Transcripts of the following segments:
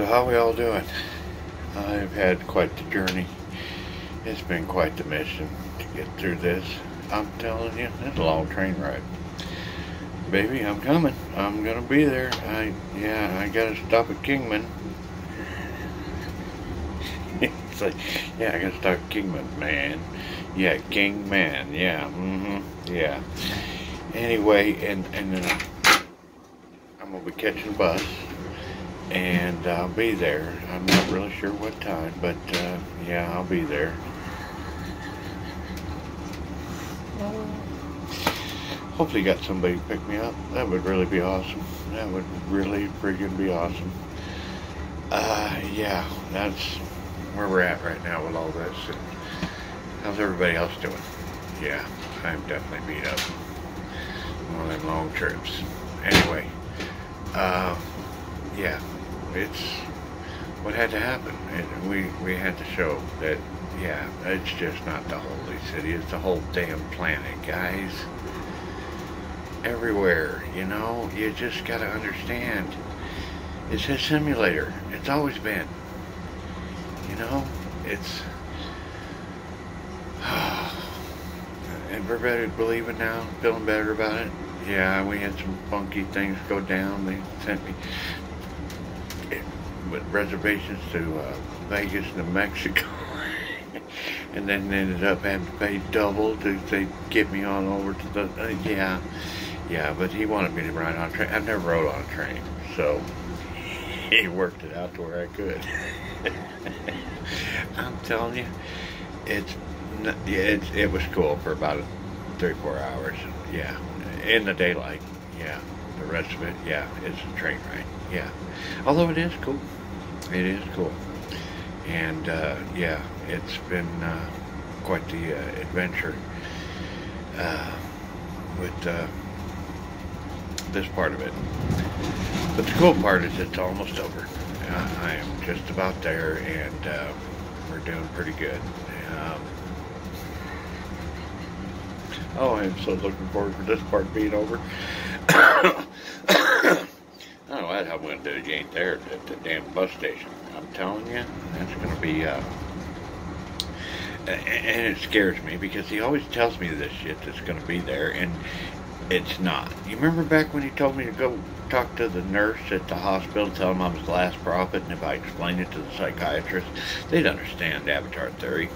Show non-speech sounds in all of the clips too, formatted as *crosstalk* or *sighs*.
So how we all doing? I've had quite the journey. It's been quite the mission to get through this. I'm telling you, it's a long train ride. Baby, I'm coming. I'm gonna be there. I yeah, I gotta stop at Kingman. *laughs* it's like, yeah, I gotta stop at Kingman, man. Yeah, Kingman. Yeah, mm-hmm. Yeah. Anyway, and and then I'm gonna be catching a bus and I'll be there. I'm not really sure what time, but uh, yeah, I'll be there. Hopefully, got somebody to pick me up. That would really be awesome. That would really friggin' be awesome. Uh, yeah, that's where we're at right now with all this. And how's everybody else doing? Yeah, I'm definitely beat up. One of them long trips. Anyway, uh, yeah, it's what had to happen. And we, we had to show that, yeah, it's just not the holy city. It's the whole damn planet, guys. Everywhere, you know, you just got to understand. It's a simulator. It's always been. You know, it's... *sighs* Everybody believing now, feeling better about it. Yeah, we had some funky things go down. They sent me with reservations to uh, Vegas, New Mexico. *laughs* and then ended up having to pay double to, get me on over to the, uh, yeah, yeah, but he wanted me to ride on a train. I've never rode on a train, so *laughs* he worked it out to where I could. *laughs* I'm telling you, it's, yeah, it, it was cool for about three, four hours. Yeah, in the daylight. Yeah, the rest of it, yeah, it's a train ride. Yeah, although it is cool it is cool. And uh, yeah, it's been uh, quite the uh, adventure uh, with uh, this part of it. But the cool part is it's almost over. I am just about there and uh, we're doing pretty good. Um, oh, I am so looking forward for this part being over. *coughs* Going to it ain't there at the damn bus station. I'm telling you, that's to be, uh, and it scares me because he always tells me this shit that's to be there, and it's not. You remember back when he told me to go talk to the nurse at the hospital, tell him I was the last prophet, and if I explained it to the psychiatrist, they'd understand avatar theory.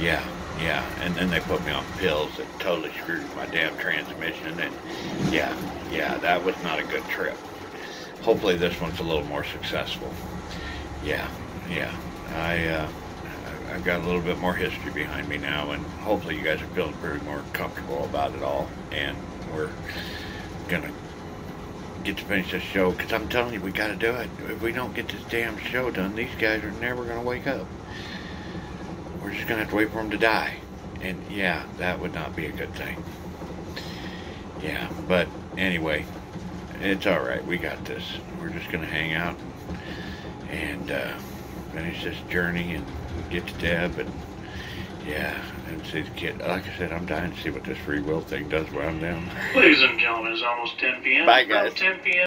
Yeah, yeah, and then they put me on pills that totally screwed my damn transmission, and yeah, yeah, that was not a good trip hopefully this one's a little more successful. Yeah, yeah. I, uh, I've got a little bit more history behind me now, and hopefully you guys are feeling pretty more comfortable about it all. And we're gonna get to finish this show because I'm telling you, we got to do it. If we don't get this damn show done, these guys are never gonna wake up. We're just gonna have to wait for them to die, and yeah, that would not be a good thing. Yeah, but anyway, it's all right. We got this. We're just going to hang out and uh, finish this journey and get to Deb and yeah, and see the kid. Like I said, I'm dying to see what this free will thing does where I'm down. Ladies and gentlemen, it's almost 10 p.m. Bye, guys. About 10 p.m.